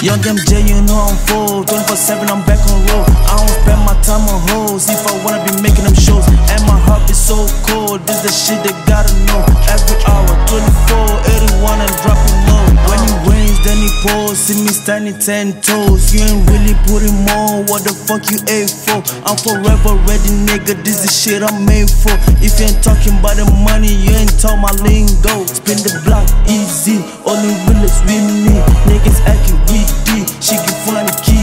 Young MJ, you know I'm full. 24 7, I'm back on road. I don't spend my time on hoes. If I wanna be making them shows. And my heart is so cold. This the shit they gotta know. Every pours. See me standing 10 toes. You ain't really putting more. What the fuck you ate for? I'm forever ready, nigga. This is shit I'm made for. If you ain't talking about the money, you ain't talk my lingo. Spin the block easy. Only realest with me. Niggas acting greedy. She can find a key,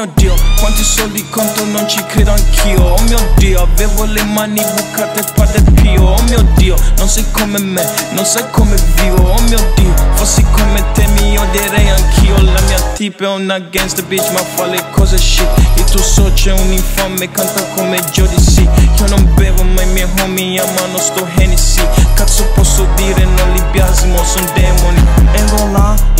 mio Dio, quanti soldi conto non ci credo anch'io. Oh mio Dio, avevo le mani bucate padre pio. Oh mio Dio, non sei come me, non sai come vivo. Oh mio Dio, fossi come te mi odierei anch'io. La mia tipa è una gangster bitch ma fa le cose shit. Il tuo socio è un infame, canta come Jodeci Io non bevo ma i miei homie amano sto Hennessy. Cazzo posso dire, non li biasimo, son demoni.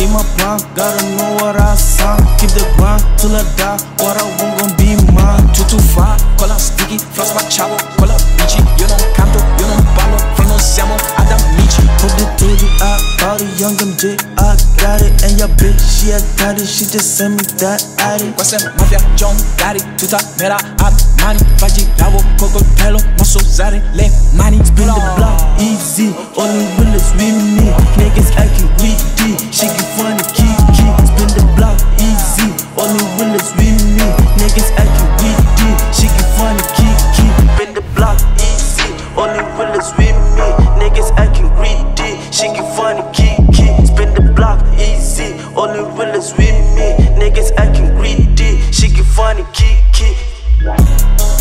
In my prime, gotta know what I sign. Keep the grind till I die, what I want gon' be mine. 225, cola sticky, floss ma chavo, call cola bici Io non canto, io non ballo, fra non siamo ad amici Put it to the eye, body, young MJ, I got it. And your bitch, she a got it, she just sent me that addy. È mafia, John Gotti, tutta nera Armani Faggi lavo col coltello, non so usare le mani Spin the block easy, only realest with me. Niggas only realest with me. Niggas acting greedy, she can find a key, key. Spin the block easy, only realest with me. Niggas acting greedy, she can find a key, key. Spin the block easy, only realest with me. Niggas acting greedy, she can find a key, key.